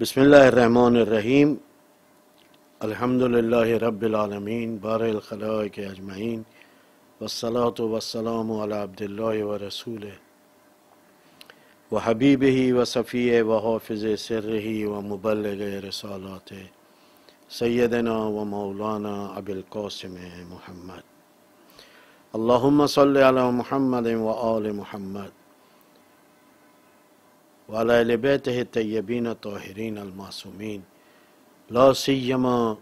بسم الله الرحمن الرحيم. الحمد لله رب العالمين بار الخلائق أجمعين والصلاة والسلام على عبد الله ورسوله وحبيبه وصفيه وحافظ سره ومبلغ رسالاته سيدنا ومولانا أبي القاسم محمد. اللهم صل على محمد وآل محمد. وعلى أهل بيته الطيبين الطاهرين المعصومين. لا سيما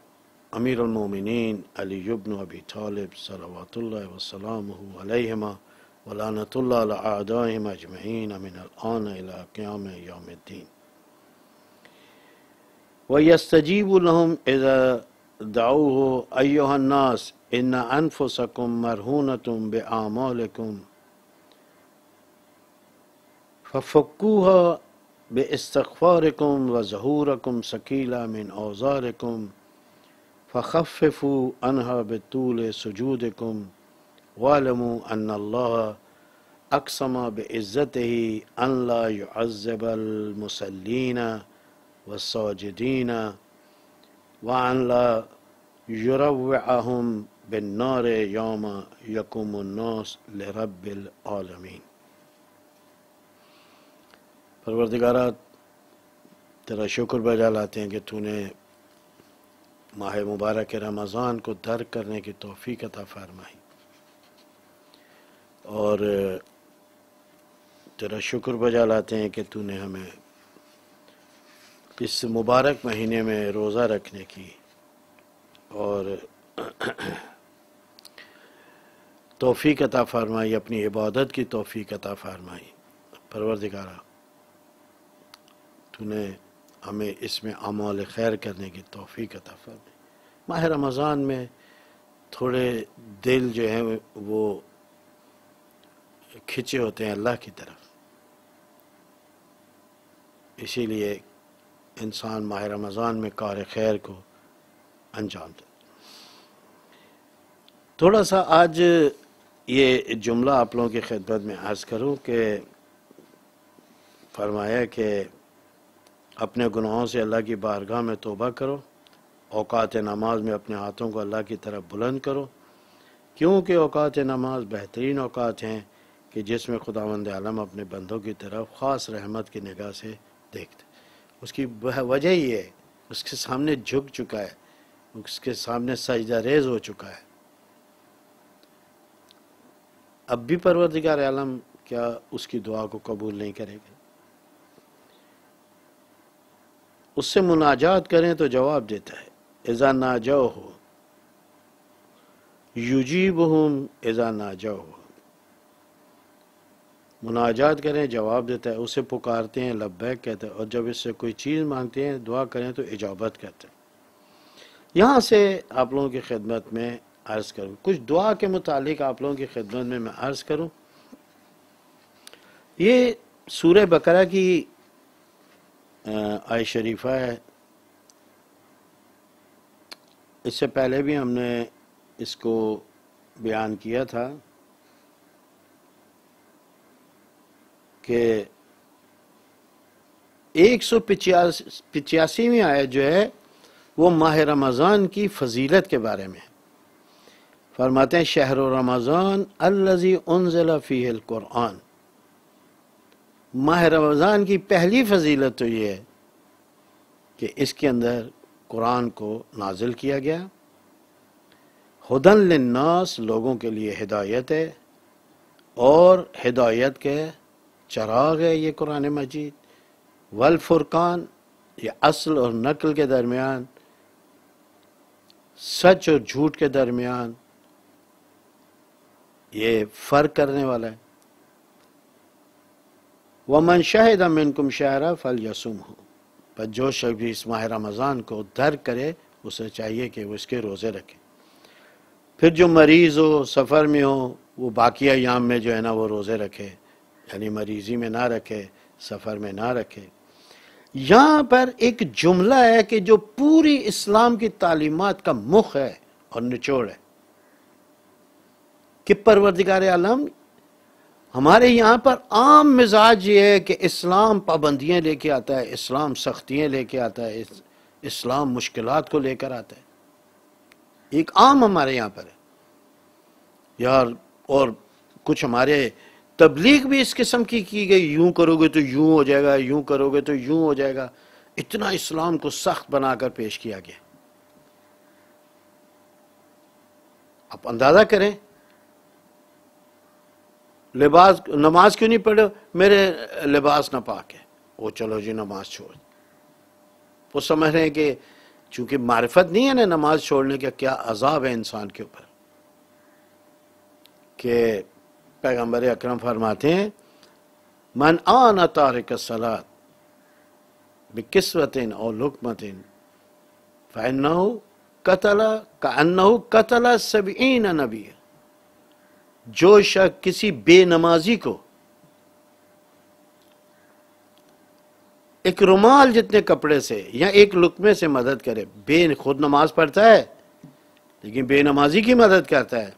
أمير المؤمنين علي بن أبي طالب صلوات الله وسلامه عليهما ولعنة الله على أعدائهم أجمعين من الآن إلى قيام يوم الدين. ويستجيب لهم إذا دعوه أيها الناس إن أنفسكم مرهونة بأعمالكم ففکوها بإستغفاركم وظهوركم ثقيلا من أوزاركم فخففوا عنها بطول سجودكم واعلموا أن الله أقسم بعزته أن لا يعذب المصلين والساجدين وأن لا يروعهم بالنار يوم يقوم الناس لرب العالمين. پروردگارہ تیرا شکر بجا لاتے ہیں کہ تو نے ماہ مبارک رمضان کو درک کرنے کی توفیق عطا فرمائی۔ اور تیرا شکر بجا لاتے ہیں کہ تو نے ہمیں اس مبارک مہینے میں روزہ رکھنے کی۔ اور توفیق عطا فرمائی، اپنی عبادت کی توفیق عطا فرمائی۔ پروردگارہ تو نے ہمیں اس میں اعمال خیر کرنے کی توفیق عطا فرمائی۔ ماہ رمضان میں تھوڑے دل جو ہیں وہ کھچے ہوتے ہیں اللہ کی طرف۔ اسی لیے انسان ماہ رمضان میں کار خیر کو انجام دے۔ تھوڑا سا آج یہ جملہ آپ لوگوں کی خدمت میں عرض کروں کہ فرمایا کہ اپنے گناہوں سے اللہ کی بارگاہ میں توبہ کرو۔ اوقات نماز میں اپنے ہاتھوں کو اللہ کی طرف بلند کرو۔ کیونکہ اوقات نماز بہترین اوقات ہیں کہ جس میں خدا مند عالم اپنے بندوں کی طرف خاص رحمت کی نگاہ سے دیکھتے اس کی وجہ یہ ہے، اس کے سامنے جھک چکا ہے، اس کے سامنے سجدہ ریز ہو چکا ہے۔ اب بھی پروردگار عالم کیا اس کی دعا کو قبول نہیں کرے گا؟ اس سے مناجات کریں تو جواب دیتا ہے ایزا ناجو ہو یوجیب ہوں ایزا ناجو ہو مناجات کریں، جواب دیتا ہے، اسے پکارتے ہیں، لبیک کہتے ہیں، اور جب اس سے کوئی چیز مانگتے ہیں، دعا کریں تو اجابت کہتے ہیں۔ یہاں سے آپ لوگوں کی خدمت میں عرض کروں، کچھ دعا کے متعلق آپ لوگوں کی خدمت میں میں عرض کروں۔ یہ سورہ بقرہ کی آئے شریفہ ہے۔ اس سے پہلے بھی ہم نے اس کو بیان کیا تھا کہ ایک سو پچیاسیویں آیت جو ہے وہ ماہ رمضان کی فضیلت کے بارے میں فرماتے ہیں، شہر و رمضان الزی انزل فی القرآن۔ ماہ رمضان کی پہلی فضیلت تو یہ ہے کہ اس کے اندر قرآن کو نازل کیا گیا۔ ہدن للناس لوگوں کے لیے ہدایت ہے اور ہدایت کے چراغ ہے یہ قرآن مجید۔ والفرقان، یہ اصل اور نقل کے درمیان، سچ اور جھوٹ کے درمیان یہ فرق کرنے والا ہے۔ ومن شاہد منکم شہرہ فل یسوم ہو پر جو شخص بھی اس ماہ رمضان کو درک کرے، اسے چاہیے کہ وہ اس کے روزے رکھے۔ پھر جو مریض ہو، سفر میں ہو، وہ باقی ایام میں جو ہے نا، وہ روزے رکھے۔ یعنی مریضی میں نہ رکھے، سفر میں نہ رکھے۔ یہاں پر ایک جملہ ہے کہ جو پوری اسلام کی تعلیمات کا مخ ہے اور نچوڑ ہے۔ کہ پروردگار عالم ہمارے یہاں پر عام مزاج یہ ہے کہ اسلام پابندیاں لے کے آتا ہے، اسلام سختیاں لے کے آتا ہے اسلام مشکلات کو لے کر آتا ہے۔ ایک عام ہمارے یہاں پر ہے۔ یار، اور کچھ ہمارے تبلیغ بھی اس قسم کی کی گئی، یوں کرو گے تو یوں ہو جائے گا، یوں کرو گے تو یوں ہو جائے گا۔ اتنا اسلام کو سخت بنا کر پیش کیا گیا۔ آپ اندازہ کریں لباس نماز کیوں نہیں پڑھے میرے لباس نہ پاک ہے۔ وہ چلو جی نماز چھوڑ۔ وہ سمجھ رہے ہیں کہ چونکہ معرفت نہیں ہے نا نماز چھوڑنے کا، کیا عذاب ہے انسان کے اوپر؟ کہ پیغمبر اکرم فرماتے ہیں، من آن تارک الصلاة بکسوتن او لکمتن فإنہو قتل کأنہو قتل سبعین نبی جو شخص کسی بے نمازی کو ایک رومال جتنے کپڑے سے یا ایک لکمے سے مدد کرے، بے خود نماز پڑھتا ہے، لیکن بے نمازی کی مدد کرتا ہے۔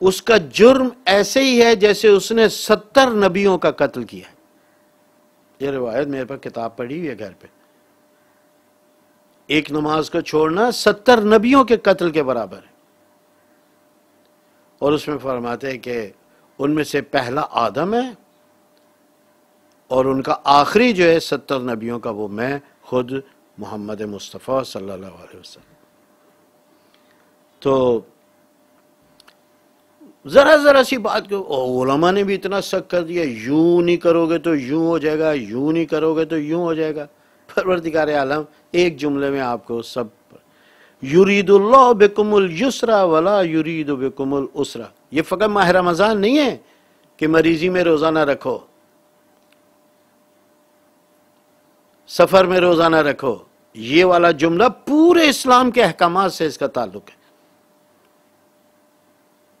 اس کا جرم ایسے ہی ہے جیسے اس نے ستر نبیوں کا قتل کیا یہ روایت میرے پاس کتاب پڑھی ہوئی ہے گھر پہ۔ ایک نماز کو چھوڑنا ستر نبیوں کے قتل کے برابر ہے۔ اور اس میں فرماتے ہیں کہ ان میں سے پہلا آدم ہے اور ان کا آخری جو ہے ستر نبیوں کا وہ میں خود محمد مصطفیٰ صلی اللہ علیہ وسلم۔ تو ذرا ذرا سی بات کو علماء نے بھی اتنا سخت کر دیا، یوں نہیں کرو گے تو یوں ہو جائے گا، یوں نہیں کرو گے تو یوں ہو جائے گا۔ پروردگار عالم، ایک جملے میں آپ کو سب یرید اللہ بکم السرا ولا یرید بکم الاسرا یہ فقط ماہ رمضان نہیں ہے کہ مریضی میں روزانہ رکھو۔ سفر میں روزانہ رکھو۔ یہ والا جملہ پورے اسلام کے احکامات سے اس کا تعلق ہے۔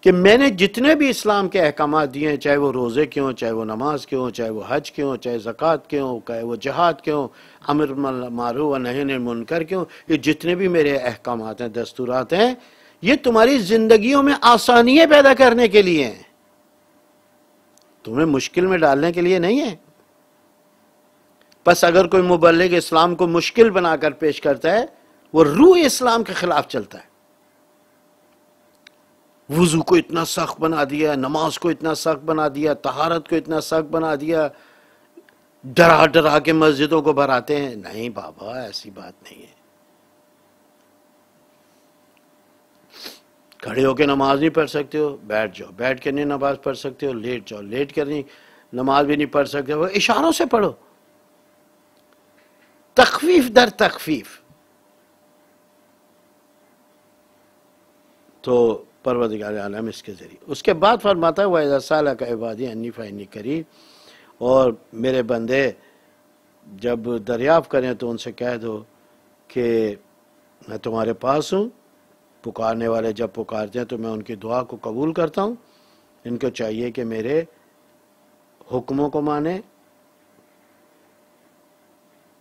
کہ میں نے جتنے بھی اسلام کے احکامات دیے ہیں، چاہے وہ روزے کے ہوں، چاہے وہ نماز کے ہوں، چاہے وہ حج کے ہوں، چاہے زکوٰۃ کے ہوں، چاہے وہ جہاد کے ہوں، امر مارو و نہین منکر کے ہوں، یہ جتنے بھی میرے احکامات ہیں، دستورات ہیں، یہ تمہاری زندگیوں میں آسانیاں پیدا کرنے کے لیے ہیں۔ تمہیں مشکل میں ڈالنے کے لیے نہیں ہے بس اگر کوئی مبلغ اسلام کو مشکل بنا کر پیش کرتا ہے، وہ روح اسلام کے خلاف چلتا ہے۔ وضو کو اتنا سخت بنا دیا، نماز کو اتنا سخت بنا دیا تہارت کو اتنا سخت بنا دیا، ڈرا ڈرا کے مسجدوں کو بھراتے ہیں۔ نہیں بابا، ایسی بات نہیں ہے۔ کھڑے ہو کے نماز نہیں پڑھ سکتے ہو، بیٹھ جاؤ، بیٹھ کے نہیں نماز پڑھ سکتے ہو، لیٹ جاؤ، لیٹ کر نہیں، نماز بھی نہیں پڑھ سکتے ہو۔ اشاروں سے پڑھو۔ تخفیف در تخفیف۔ تو پروردگار عالم اس کے ذریعے۔ اس کے بعد فرماتا ہے وہ سالہ کا عبادی انی فعنی کری اور میرے بندے، جب دریافت کریں تو ان سے کہہ دو کہ میں تمہارے پاس ہوں۔ پکارنے والے جب پکارتے ہیں تو میں ان کی دعا کو قبول کرتا ہوں۔ ان کو چاہیے کہ میرے حکموں کو مانے۔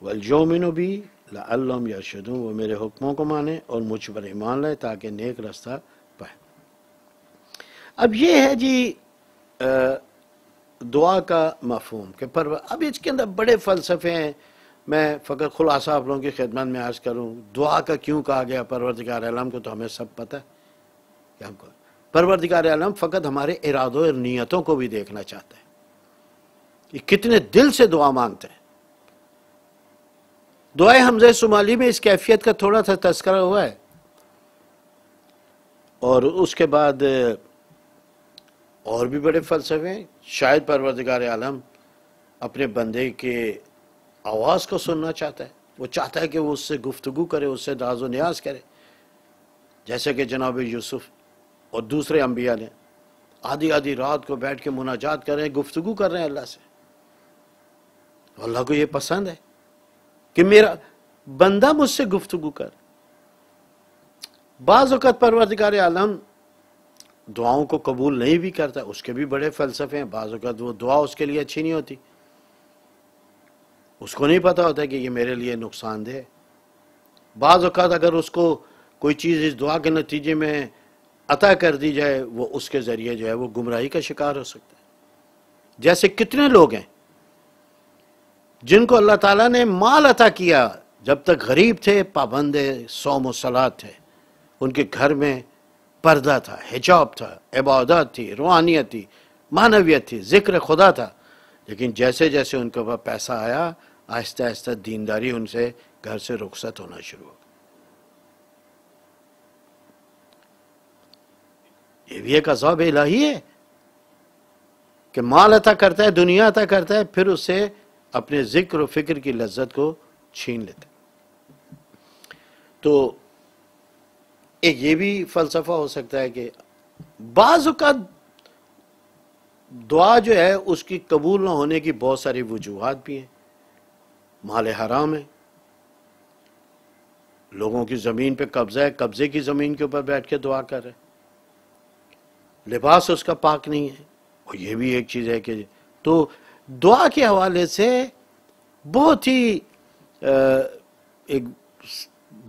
والجومن بھی لعلم یرشدون وہ میرے حکموں کو مانے اور مجھ پر ایمان لائے تاکہ نیک رستہ اب یہ ہے جی دعا کا مفہوم کہ پر اب اس کے اندر بڑے فلسفے ہیں۔ میں فقط خلاصہ آپ لوگوں کی خدمت میں عرض کروں، دعا کا کیوں کہا گیا؟ پروردگار عالم کو تو ہمیں سب پتہ ہے۔ کہ ہم کو؟ پروردگار عالم فقط ہمارے ارادوں اور نیتوں کو بھی دیکھنا چاہتا ہے۔ کہ کتنے دل سے دعا مانگتے ہیں۔ دعائیں حمزہ سمالی میں اس کیفیت کا تھوڑا سا تذکرہ ہوا ہے۔ اور اس کے بعد اور بھی بڑے فلسفے ہیں۔ شاید پروردگار عالم اپنے بندے کے آواز کو سننا چاہتا ہے۔ وہ چاہتا ہے کہ وہ اس سے گفتگو کرے، اس سے داز و نیاز کرے۔ جیسے کہ جناب یوسف اور دوسرے انبیاء نے آدھی آدھی رات کو بیٹھ کے مناجات کر رہے ہیں، گفتگو کر رہے ہیں اللہ سے۔ اللہ کو یہ پسند ہے کہ میرا بندہ مجھ سے گفتگو کر۔ بعض اوقات پروردگار عالم دعاؤں کو قبول نہیں بھی کرتا، اس کے بھی بڑے فلسفے ہیں۔ بعض اوقات وہ دعا اس کے لیے اچھی نہیں ہوتی۔ اس کو نہیں پتا ہوتا کہ یہ میرے لیے نقصان دہ بعض اوقات اگر اس کو کوئی چیز اس دعا کے نتیجے میں عطا کر دی جائے، وہ اس کے ذریعے جو ہے وہ گمراہی کا شکار ہو سکتا ہے۔ جیسے کتنے لوگ ہیں جن کو اللہ تعالیٰ نے مال عطا کیا، جب تک غریب تھے، پابند سوم و سلاد تھے ان کے گھر میں پردہ تھا، حجاب تھا عبادت تھی، روحانیت تھی، معنویت تھی، ذکر خدا تھا۔ لیکن جیسے جیسے ان کے پاس پیسہ آیا، آہستہ آہستہ دینداری ان سے گھر سے رخصت ہونا شروع ہو یہ بھی ایک عذاب الہی ہے کہ مال عطا کرتا ہے، دنیا عطا کرتا ہے، پھر اس سے اپنے ذکر و فکر کی لذت کو چھین لیتے تو ایک یہ بھی فلسفہ ہو سکتا ہے کہ بعض اوقات دعا جو ہے، اس کی قبول نہ ہونے کی بہت ساری وجوہات بھی ہیں۔ مال حرام ہے۔ لوگوں کی زمین پہ قبضہ ہے، قبضے کی زمین کے اوپر بیٹھ کے دعا کر رہے لباس اس کا پاک نہیں ہے۔ اور یہ بھی ایک چیز ہے کہ تو دعا کے حوالے سے بہت ہی ایک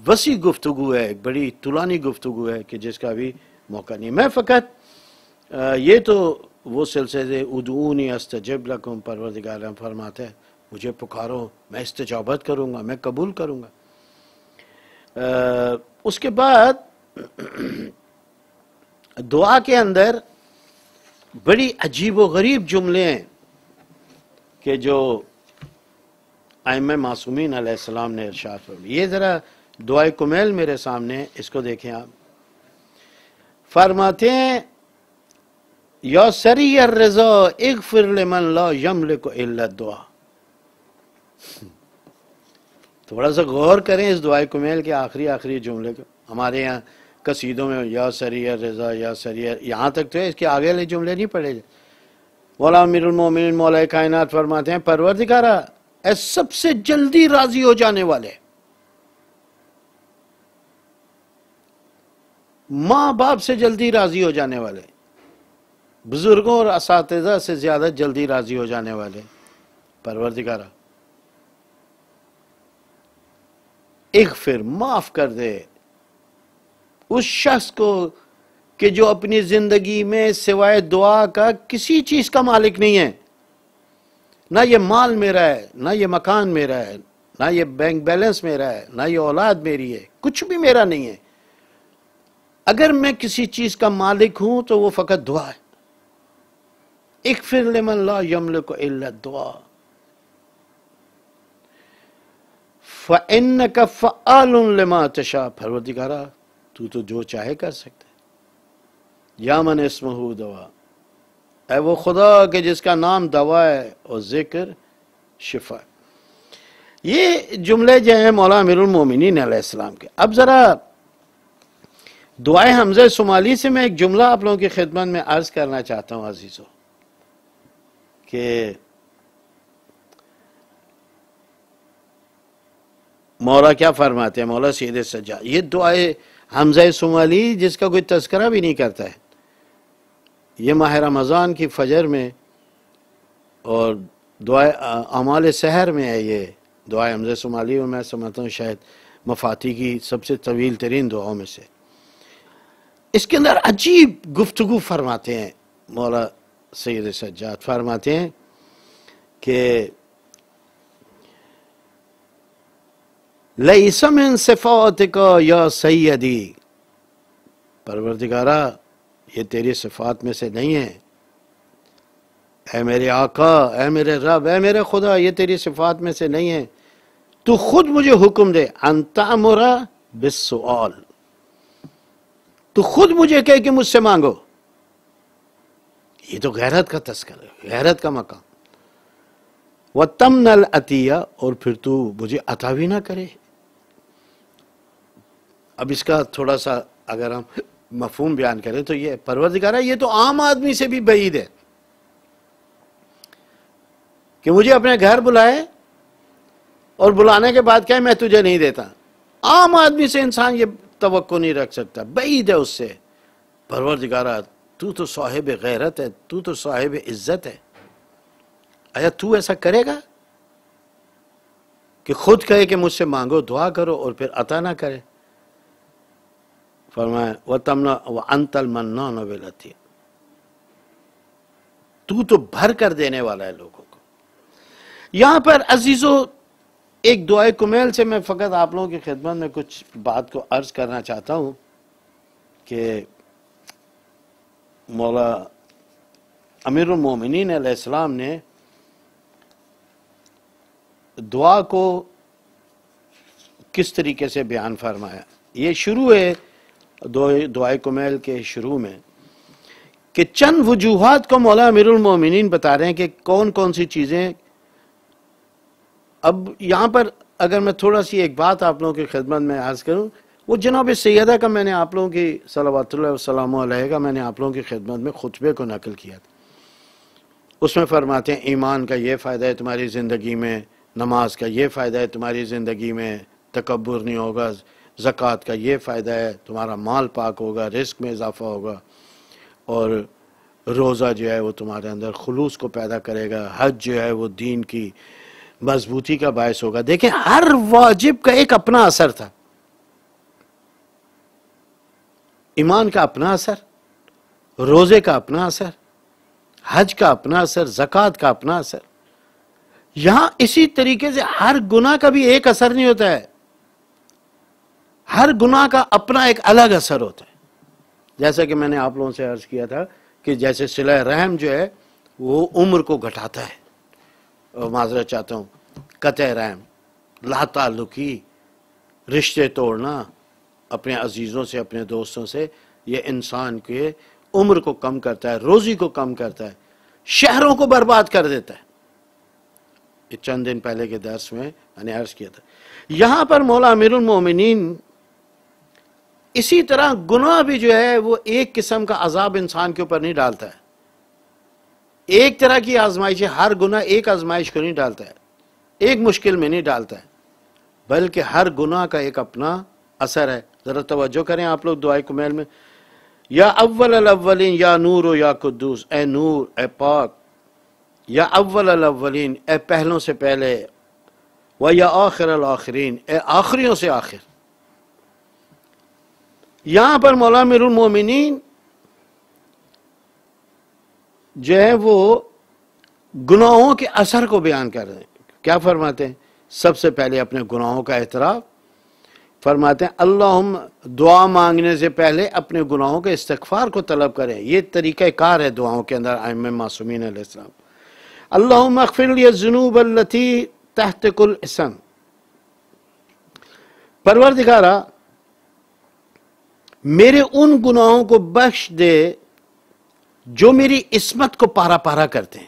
وسیع گفتگو ہے، ایک بڑی طولانی گفتگو ہے کہ جس کا بھی موقع نہیں۔ میں فقط یہ تو وہ سلسلے ادعونی استجب لکم پروردگار فرماتے ہیں، مجھے پکارو، میں استجابت کروں گا، میں قبول کروں گا۔ اس کے بعد دعا کے اندر بڑی عجیب و غریب جملے ہیں کہ جو آئمہ معصومین علیہ السلام نے ارشاد فرمایا یہ ذرا دعائے کمیل میرے سامنے، اس کو دیکھیں آپ۔ فرماتے ہیں، یا سری الرضا اغفر لمن لا یملک الا دعا تھوڑا سا غور کریں اس دعائے کمیل کے آخری آخری جملے کو۔ ہمارے یہاں قصیدوں میں یا سری الرضا، یا سری یہاں تک تو ہے، اس کے آگے والے جملے نہیں پڑھے۔ جائے مولا امیر المومن مولا کائنات فرماتے ہیں، پروردگارہ اے سب سے جلدی راضی ہو جانے والے۔ ماں باپ سے جلدی راضی ہو جانے والے، بزرگوں اور اساتذہ سے زیادہ جلدی راضی ہو جانے والے۔ پروردگارہ، اغفر، معاف کر دے۔ اس شخص کو کہ جو اپنی زندگی میں سوائے دعا کا کسی چیز کا مالک نہیں ہے۔ نہ یہ مال میرا ہے، نہ یہ مکان میرا ہے، نہ یہ بینک بیلنس میرا ہے، نہ یہ اولاد میری ہے، کچھ بھی میرا نہیں ہے۔ اگر میں کسی چیز کا مالک ہوں تو وہ فقط دعا ہے۔ اکفر لمن لا یملک الا دعا فَإِنَّكَ فَعَالٌ لِمَا تَشَا پروردگارہ تو تو جو چاہے کر سکتے یا من اسمہو دعا اے وہ خدا کہ جس کا نام دوا ہے اور ذکر شفا ہے۔ یہ جملے جو ہیں مولا امیر المومنین علیہ السلام کے۔ اب ذرا دعائے حمزہ سمالی سے میں ایک جملہ آپ لوگوں کی خدمت میں عرض کرنا چاہتا ہوں عزیزو، کہ مولا کیا فرماتے ہیں؟ مولا سید سجا۔ یہ دعائے حمزہ سمالی جس کا کوئی تذکرہ بھی نہیں کرتا ہے، یہ ماہ رمضان کی فجر میں اور دعائے اعمال سحر میں ہے یہ دعائے حمزہ سمالی اور میں سمجھتا ہوں شاید مفاتی کی سب سے طویل ترین دعاؤں میں سے۔ اس کے اندر عجیب گفتگو فرماتے ہیں، مولا سید سجاد فرماتے ہیں کہ لئیسم ان صفات کا یا سیدی۔ پروردگارہ یہ تیری صفات میں سے نہیں ہے۔ اے میرے آقا، اے میرے رب، اے میرے خدا، یہ تیری صفات میں سے نہیں ہے۔ تو خود مجھے حکم دے انتا انتامرا بالسؤال۔ تو خود مجھے کہے کہ مجھ سے مانگو۔ یہ تو غیرت کا تذکر ہے، غیرت کا مقام۔ وہ تم نل اور پھر تو مجھے عطا بھی نہ کرے۔ اب اس کا تھوڑا سا اگر ہم مفہوم بیان کریں تو یہ پروردگار ہے، یہ تو عام آدمی سے بھی بعید ہے۔ کہ مجھے اپنے گھر بلائے اور بلانے کے بعد کہ میں تجھے نہیں دیتا۔ عام آدمی سے انسان یہ توقع نہیں رکھ سکتا۔ بعید ہے اس سے۔ پروردگارہ تو تو صاحب غیرت ہے، تو تو صاحب عزت ہے۔ آیا تو ایسا کرے گا؟ کہ خود کہے کہ مجھ سے مانگو، دعا کرو اور پھر عطا نہ کرے۔ فرمایا وہ تمنا وہ انتل من تو تو بھر کر دینے والا ہے لوگوں کو۔ یہاں پر عزیزو ایک دعائے کمیل سے میں فقط آپ لوگوں کی خدمت میں کچھ بات کو عرض کرنا چاہتا ہوں کہ مولا امیر المومنین علیہ السلام نے دعا کو کس طریقے سے بیان فرمایا؟ یہ شروع ہے دعائے کمیل کے شروع میں کہ چند وجوہات کو مولا امیر المومنین بتا رہے ہیں کہ کون کون سی چیزیں اب یہاں پر اگر میں تھوڑا سی ایک بات آپ لوگوں کی خدمت میں عرض کروں، وہ جناب سیدہ کا میں نے آپ لوگوں کی صلوات اللہ وسلم علیہ کا میں نے آپ لوگوں کی خدمت میں خطبے کو نقل کیا تھا۔ اس میں فرماتے ہیں، ایمان کا یہ فائدہ ہے تمہاری زندگی میں، نماز کا یہ فائدہ ہے تمہاری زندگی میں، تکبر نہیں ہوگا، زکوٰۃ کا یہ فائدہ ہے، تمہارا مال پاک ہوگا، رزق میں اضافہ ہوگا، اور روزہ جو ہے وہ تمہارے اندر خلوص کو پیدا کرے گا، حج جو ہے وہ دین کی مضبوطی کا باعث ہوگا۔ دیکھیں، ہر واجب کا ایک اپنا اثر تھا۔ ایمان کا اپنا اثر، روزے کا اپنا اثر، حج کا اپنا اثر، زکوٰۃ کا اپنا اثر۔ یہاں اسی طریقے سے ہر گناہ کا بھی ایک اثر نہیں ہوتا ہے۔ ہر گناہ کا اپنا ایک الگ اثر ہوتا ہے۔ جیسا کہ میں نے آپ لوگوں سے عرض کیا تھا کہ جیسے صلح رحم جو ہے، وہ عمر کو گھٹاتا ہے۔ معذرت چاہتا ہوں، قطع رحم لا تعلقی رشتے توڑنا، اپنے عزیزوں سے، اپنے دوستوں سے، یہ انسان کے عمر کو کم کرتا ہے، روزی کو کم کرتا ہے، شہروں کو برباد کر دیتا ہے۔ یہ چند دن پہلے کے درس میں میں نے عرض کیا تھا۔ یہاں پر مولا امیر المومنین اسی طرح گناہ بھی جو ہے، وہ ایک قسم کا عذاب انسان کے اوپر نہیں ڈالتا ہے۔ ایک طرح کی آزمائش ہر گناہ ایک آزمائش کو نہیں ڈالتا ہے۔ ایک مشکل میں نہیں ڈالتا ہے، بلکہ ہر گناہ کا ایک اپنا اثر ہے۔ ذرا توجہ کریں آپ لوگ دعائیں کمیل میں۔ یا اول الاولین، یا نور و یا قدوس۔ اے نور، اے پاک۔ یا اول الاولین، اے پہلوں سے پہلے۔ و یا آخر الاخرین، اے آخریوں سے آخر۔ یہاں پر مولا میر المومنین جو ہے وہ گناہوں کے اثر کو بیان کر رہے ہیں۔ کیا فرماتے ہیں؟ سب سے پہلے اپنے گناہوں کا اعتراف۔ فرماتے ہیں، اللہم دعا مانگنے سے پہلے اپنے گناہوں کے استغفار کو طلب کریں۔ یہ طریقہ کار ہے دعاؤں کے اندر آئم معصومین علیہ السلام۔ اللہم اغفر لی الزنوب اللتی تحت کل اسم پروردگارہ میرے ان گناہوں کو بخش دے جو میری عصمت کو پارا پارا کرتے ہیں،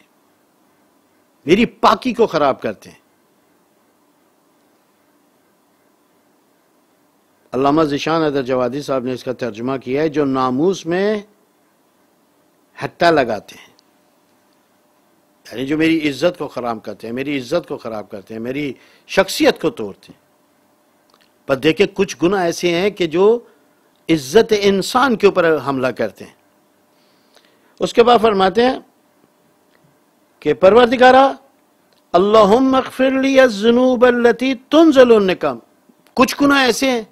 میری پاکی کو خراب کرتے ہیں۔ علامہ ذیشان حیدر جوادی صاحب نے اس کا ترجمہ کیا ہے، جو ناموس میں ہٹا لگاتے ہیں۔ یعنی جو میری عزت کو خراب کرتے ہیں، میری عزت کو خراب کرتے ہیں، میری شخصیت کو توڑتے ہیں۔ پر دیکھیں، کچھ گناہ ایسے ہیں کہ جو عزت انسان کے اوپر حملہ کرتے ہیں۔ اس کے بعد فرماتے ہیں کہ پروردگارہ، اللہم اغفر لی الزنوب اللتی تنزل النکم۔ کچھ گناہ ایسے ہیں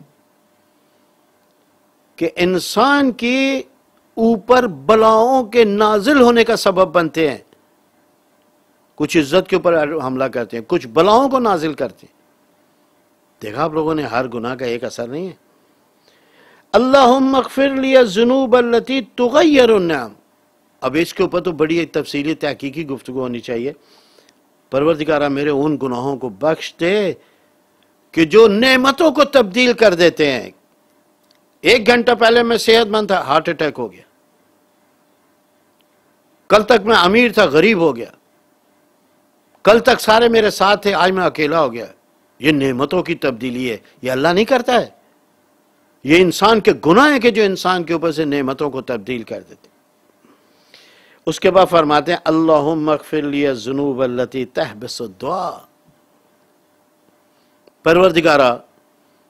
کہ انسان کی اوپر بلاؤں کے نازل ہونے کا سبب بنتے ہیں۔ کچھ عزت کے اوپر حملہ کرتے ہیں، کچھ بلاؤں کو نازل کرتے ہیں۔ دیکھا آپ لوگوں نے، ہر گناہ کا ایک اثر نہیں ہے۔ اللہم اغفر لیا ذنوب اللتی تغیر النعم۔ اب اس کے اوپر تو بڑی ایک تفصیلی تحقیقی گفتگو ہونی چاہیے۔ پروردگارہ، میرے ان گناہوں کو بخش دے کہ جو نعمتوں کو تبدیل کر دیتے ہیں۔ ایک گھنٹہ پہلے میں صحت مند تھا، ہارٹ اٹیک ہو گیا۔ کل تک میں امیر تھا، غریب ہو گیا۔ کل تک سارے میرے ساتھ تھے، آج میں اکیلا ہو گیا۔ یہ نعمتوں کی تبدیلی ہے، یہ اللہ نہیں کرتا ہے۔ یہ انسان کے گناہ ہے کہ جو انسان کے اوپر سے نعمتوں کو تبدیل کر دیتے اس کے بعد فرماتے ہیں، اللہم اغفر لی الذنوب اللتی تحبس الدعا پروردگارہ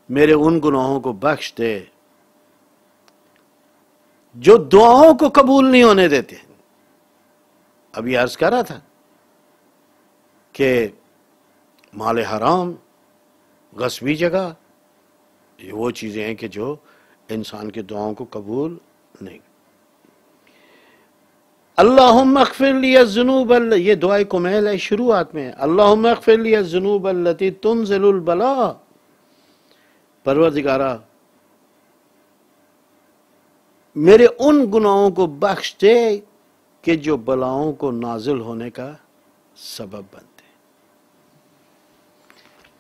میرے ان گناہوں کو بخش دے۔ جو دعاؤں کو قبول نہیں ہونے دیتے۔ ابھی عرض کر رہا تھا کہ مال حرام، غصبی جگہ، یہ وہ چیزیں ہیں کہ جو انسان کی دعاؤں کو قبول نہیں اللہم اغفر لی الذنوب الل- یہ دعائے کمیل ہے شروعات میں اللہم اغفر لی الذنوب التي تنزل البلاء. پروردگارہ میرے ان گناہوں کو بخش دے کہ جو بلاؤں کو نازل ہونے کا سبب بنتے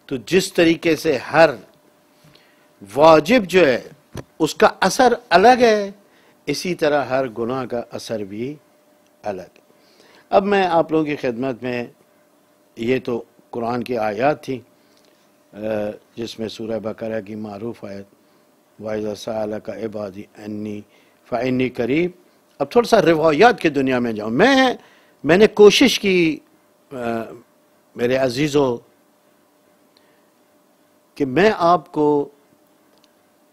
تو جس طریقے سے ہر واجب جو ہے، اس کا اثر الگ ہے، اسی طرح ہر گناہ کا اثر بھی الگ۔ اب میں آپ لوگوں کی خدمت میں یہ تو قرآن کی آیات تھی جس میں سورہ بقرہ کی معروف آیت، وَإِذَا سَأَلَكَ عِبَادِي أَنِّي فَإِنِّي قریب اب تھوڑا سا روایات کی دنیا میں جاؤں۔ میں میں نے کوشش کی میرے عزیزوں، کہ میں آپ کو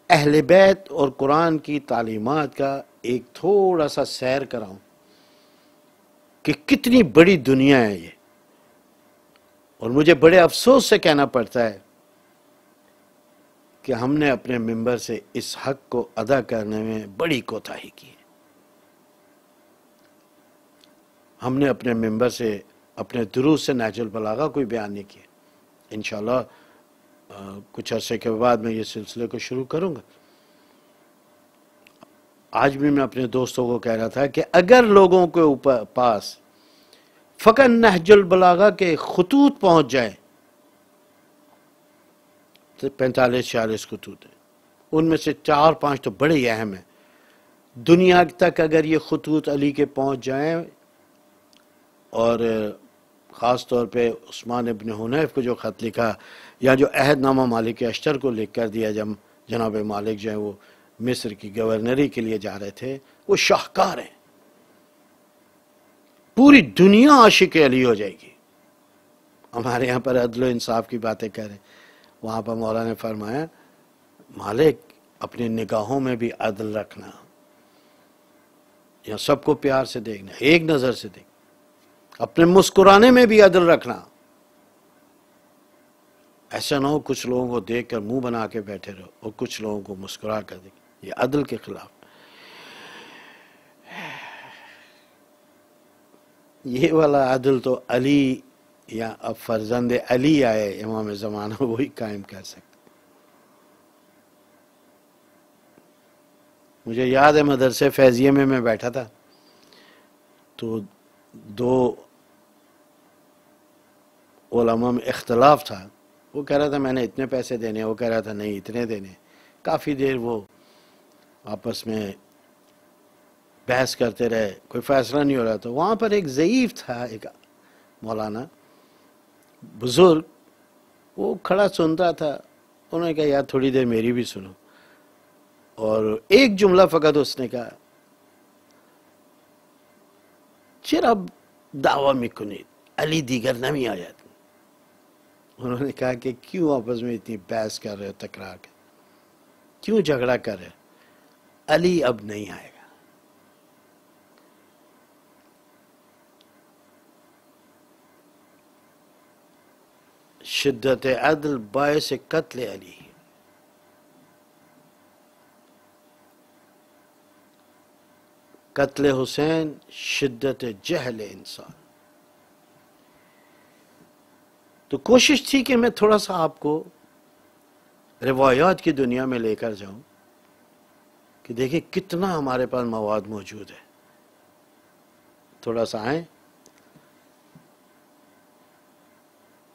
اہل بیت اور قرآن کی تعلیمات کا ایک تھوڑا سا سیر کراؤں۔ کہ کتنی بڑی دنیا ہے یہ۔ اور مجھے بڑے افسوس سے کہنا پڑتا ہے کہ ہم نے اپنے ممبر سے اس حق کو ادا کرنے میں بڑی کوتاہی کی ہے۔ ہم نے اپنے ممبر سے اپنے دروس سے نیچ البلاغا کوئی بیان نہیں کیا۔ انشاءاللہ آ، کچھ عرصے کے بعد میں یہ سلسلے کو شروع کروں گا۔ آج بھی میں اپنے دوستوں کو کہہ رہا تھا کہ اگر لوگوں کے اوپر پاس فقط نہج البلاغا کے خطوط پہنچ جائیں، تو پینتالیس چھیالیس خطوط ہیں۔ ان میں سے چار پانچ تو بڑے ہی اہم ہیں۔ دنیا تک اگر یہ خطوط علی کے پہنچ جائیں اور خاص طور پہ عثمان ابن حنیف کو جو خط لکھا، یا جو عہد نامہ مالک اشتر کو لکھ کر دیا جب جناب مالک جو ہیں وہ مصر کی گورنری کے لیے جا رہے تھے، وہ شاہکار ہیں۔ پوری دنیا عاشق علی ہو جائے گی۔ ہمارے یہاں پر عدل و انصاف کی باتیں کر رہے ہیں۔ وہاں پر مولا نے فرمایا، مالک، اپنی نگاہوں میں بھی عدل رکھنا۔ یا سب کو پیار سے دیکھنا، ایک نظر سے دیکھنا۔ اپنے مسکرانے میں بھی عدل رکھنا۔ ایسا نہ ہو کچھ لوگوں کو دیکھ کر منہ بنا کے بیٹھے رہو اور کچھ لوگوں کو مسکرا کر دیکھ۔ یہ عدل کے خلاف۔ یہ والا عدل تو علی یا اب فرزند علی آئے، امام زمانہ وہی قائم کر سکتے۔ مجھے یاد ہے مدرسے فیضیے میں میں بیٹھا تھا، تو دو علماء میں اختلاف تھا۔ وہ کہہ رہا تھا میں نے اتنے پیسے دینے، وہ کہہ رہا تھا نہیں، اتنے دینے۔ کافی دیر وہ آپس میں بحث کرتے رہے، کوئی فیصلہ نہیں ہو رہا تھا۔ وہاں پر ایک ضعیف تھا، ایک مولانا بزرگ، وہ کھڑا سنتا تھا۔ انہوں نے کہا، یار، تھوڑی دیر میری بھی سنو۔ اور ایک جملہ فقط اس نے کہا چرا دعویٰ میں کنید علی دیگر نمی آیت انہوں نے کہا کہ کیوں آپس میں اتنی بحث کر رہے ہو، تکرار کر کیوں جھگڑا کر رہے ہو؟ علی اب نہیں آئے گا۔ شدت عدل باعث قتل علی۔ قتل حسین شدت جہل انسان۔ تو کوشش تھی کہ میں تھوڑا سا آپ کو روایات کی دنیا میں لے کر جاؤں۔ کہ دیکھیں کتنا ہمارے پاس مواد موجود ہے۔ تھوڑا سا آئیں۔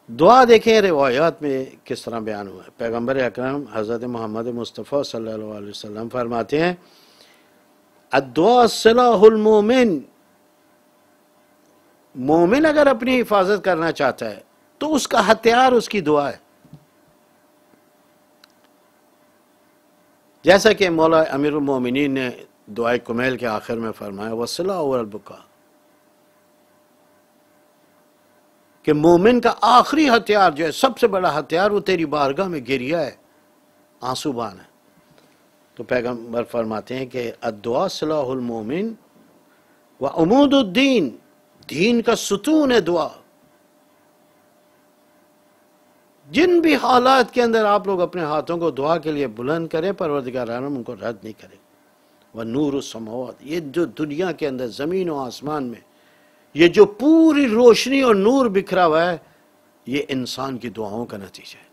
دعا دیکھیں روایات میں کس طرح بیان ہوا ہے۔ پیغمبر اکرم حضرت محمد مصطفیٰ صلی اللہ علیہ وسلم فرماتے ہیں الدعا صلاح المومن مومن اگر اپنی حفاظت کرنا چاہتا ہے تو اس کا ہتھیار اس کی دعا ہے۔ جیسا کہ مولا امیر المومنین نے دعائے کمیل کے آخر میں فرمایا وَصِلَا البکا کہ مومن کا آخری ہتھیار جو ہے، سب سے بڑا ہتھیار، وہ تیری بارگاہ میں گریا ہے، آنسو بان ہے۔ تو پیغمبر فرماتے ہیں کہ الدعا صلاح المومن و عمود الدین، دین کا ستون ہے دعا۔ جن بھی حالات کے اندر آپ لوگ اپنے ہاتھوں کو دعا کے لیے بلند کریں پروردگار عالم ان کو رد نہیں کرے وہ نور السماوات، یہ جو دنیا کے اندر زمین و آسمان میں، یہ جو پوری روشنی اور نور بکھرا ہوا ہے، یہ انسان کی دعاؤں کا نتیجہ ہے۔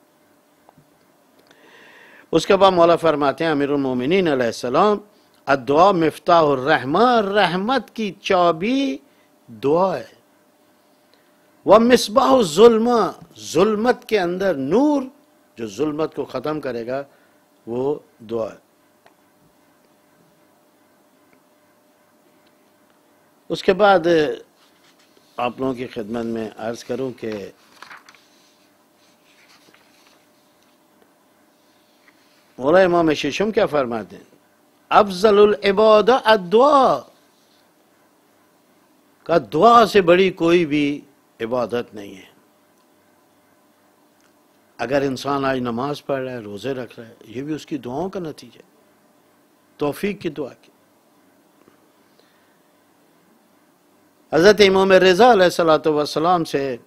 اس کے بعد مولا فرماتے ہیں، امیر المومنین علیہ السلام الدعا مفتاح الرحمہ رحمت کی چابی دعا ہے۔ وہ مصباح الظلمہ ظلمت کے اندر نور، جو ظلمت کو ختم کرے گا، وہ دعا ہے۔ اس کے بعد آپ لوگوں کی خدمت میں عرض کروں کہ مولا امام ششم کیا فرماتے ہیں؟ افضل العباد الدعا کا دعا سے بڑی کوئی بھی عبادت نہیں ہے۔ اگر انسان آج نماز پڑھ رہا ہے، روزے رکھ رہا ہے، یہ بھی اس کی دعاؤں کا نتیجہ توفیق کی دعا کی۔ حضرت امام رضا علیہ السلام سے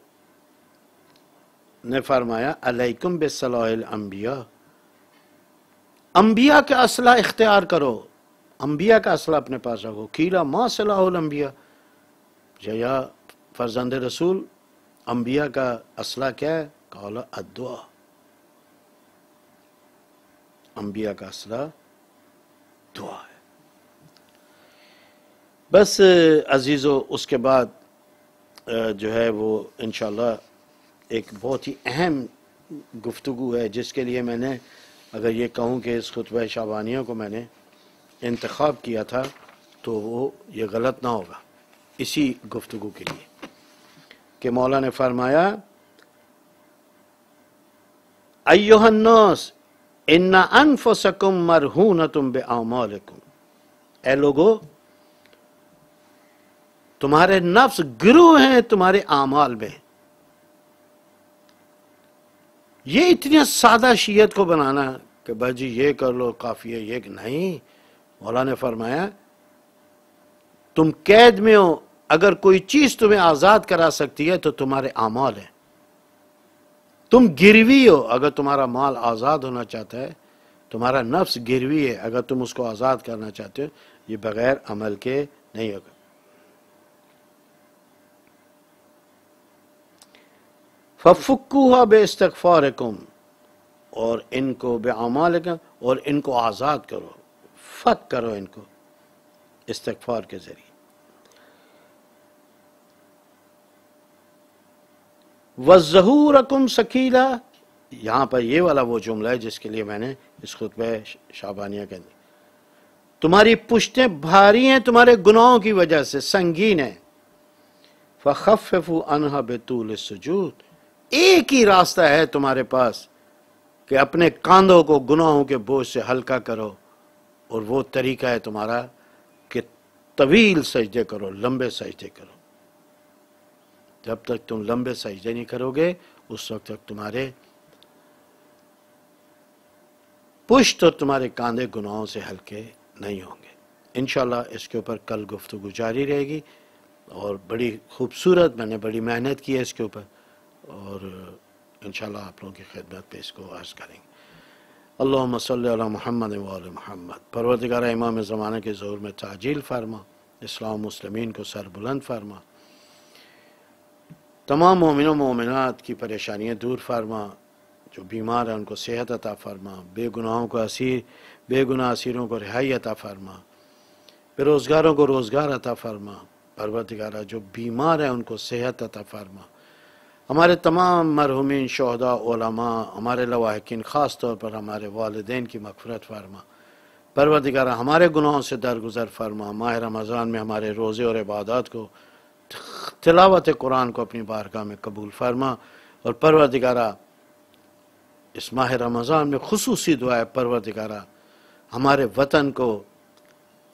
نے فرمایا، علیکم بصلاح الانبیاء۔ انبیاء کا اسلحہ اختیار کرو۔ انبیاء کا اسلحہ اپنے پاس رکھو۔ کیلا ما صلاح الانبیاء۔ یا فرزند رسول، انبیاء کا اسلحہ کیا ہے؟ قولا الدعا انبیاء کا اسلحہ دعا ہے۔ بس عزیزو اس کے بعد جو ہے وہ انشاءاللہ ایک بہت ہی اہم گفتگو ہے، جس کے لیے میں نے، اگر یہ کہوں کہ اس خطبہ شابانیہ کو میں نے انتخاب کیا تھا، تو وہ یہ غلط نہ ہوگا۔ اسی گفتگو کے لیے۔ کہ مولا نے فرمایا ایوہ الناس انا انفسکم مرہونتم بے اعمالکم اے لوگو، تمہارے نفس گروہ ہیں، تمہارے اعمال میں۔ یہ اتنی سادہ شیعت کو بنانا کہ بھائی جی یہ کر لو، کافی ہے، یہ نہیں۔ مولا نے فرمایا، تم قید میں ہو اگر کوئی چیز تمہیں آزاد کرا سکتی ہے تو تمہارے اعمال ہیں۔ تم گروی ہو اگر تمہارا مال آزاد ہونا چاہتا ہے، تمہارا نفس گروی ہے اگر تم اس کو آزاد کرنا چاہتے ہو، یہ بغیر عمل کے نہیں ہوگا۔ ففکوہا بے استغفارکم اور ان کو بے عمالکم اور ان کو آزاد کرو۔ فت کرو ان کو استغفار کے ذریعے۔ وَالزَّهُورَكُمْ سَكِيلًا۔ یہاں پر یہ والا وہ جملہ ہے جس کے لیے میں نے اس خطبہ شابانیہ کہہ دی تمہاری پشتیں بھاری ہیں، تمہارے گناہوں کی وجہ سے سنگین ہیں۔ فَخَفِّفُوا عَنْهَا بِطُولِ السُّجُودِ۔ ایک ہی راستہ ہے تمہارے پاس کہ اپنے کاندھوں کو گناہوں کے بوجھ سے ہلکا کرو۔ اور وہ طریقہ ہے تمہارا کہ طویل سجدے کرو، لمبے سجدے کرو۔ جب تک تم لمبے سجدے نہیں کرو گے، اس وقت تک تمہارے پشت اور تمہارے کاندھے گناہوں سے ہلکے نہیں ہوں گے۔ انشاءاللہ اس کے اوپر کل گفتگو جاری رہے گی اور بڑی خوبصورت، میں نے بڑی محنت کی ہے اس کے اوپر اور انشاءاللہ آپ لوگوں کی خدمت پہ اس کو عرض کریں گے۔ اللہم صلی علی محمد و علی محمد۔ پروردگار امام زمانہ کے ظہور میں تعجیل فرما، اسلام مسلمین کو سر بلند فرما۔ تمام مومن و مومنات کی پریشانیاں دور فرما، جو بیمار ہیں ان کو صحت عطا فرما، بے گناہوں کو اسیر، بے گناہ اسیروں کو رہائی عطا فرما، بے روزگاروں کو روزگار عطا فرما، پروردگارہ، جو بیمار ہیں ان کو صحت عطا فرما۔ ہمارے تمام مرحومین، شہداء، علماء، ہمارے لواحقین، خاص طور پر ہمارے والدین کی مغفرت فرما۔ پروردگارہ، ہمارے گناہوں سے درگزر فرما۔ ماہ رمضان میں ہمارے روزے اور عبادات کو تلاوت قرآن کو اپنی بارگاہ میں قبول فرما اور پروردگارہ، اس ماہ رمضان میں خصوصی دعا ہے پروردگارہ، ہمارے وطن کو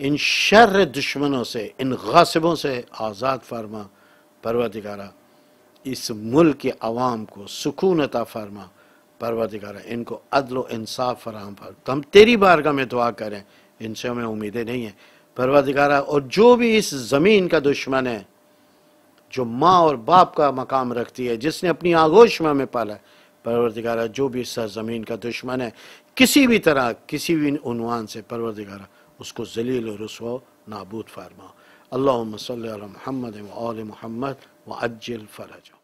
ان شر دشمنوں سے، ان غاصبوں سے آزاد فرما پروردگارہ، اس ملک کے عوام کو سکون عطا فرما پروردگارہ، ان کو عدل و انصاف فراہم فرما۔ ہم تیری بارگاہ میں دعا کریں، ان سے ہمیں امیدیں نہیں ہیں۔ پروردگارہ، اور جو بھی اس زمین کا دشمن ہے جو ماں اور باپ کا مقام رکھتی ہے، جس نے اپنی آگوش میں ہمیں پالا ہے۔ پروردگارہ، جو بھی سرزمین کا دشمن ہے، کسی بھی طرح، کسی بھی عنوان سے، پروردگارہ، اس کو ذلیل و رسو نابود فرما اللہم صلی علی محمد و آل محمد و اجل فرج